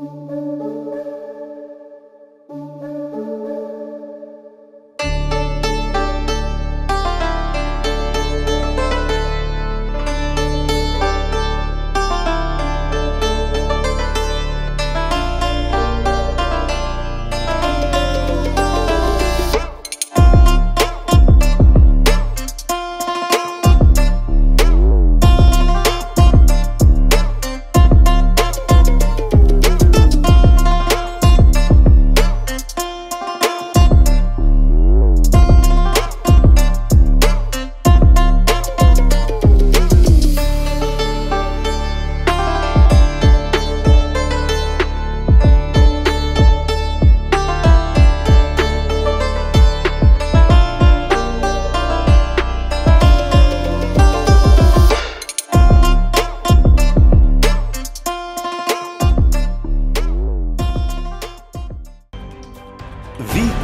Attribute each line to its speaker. Speaker 1: Thank you. Vi